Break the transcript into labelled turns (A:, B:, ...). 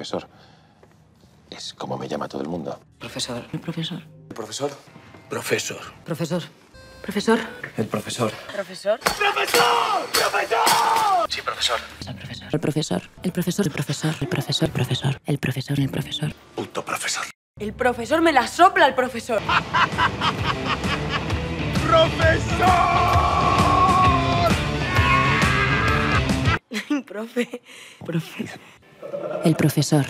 A: profesor. Es como me llama todo el mundo.
B: Profesor. El profesor.
C: ¿El profesor?
D: Profesor.
B: Profesor. Profesor.
D: El profesor.
B: Profesor.
D: Sí, profesor.
B: El profesor. El profesor. El profesor. El profesor. El profesor. El profesor. El profesor. El profesor.
D: Puto profesor.
E: El profesor me la sopla el profesor. ¡Profesor! Profe.
B: Profe. El profesor.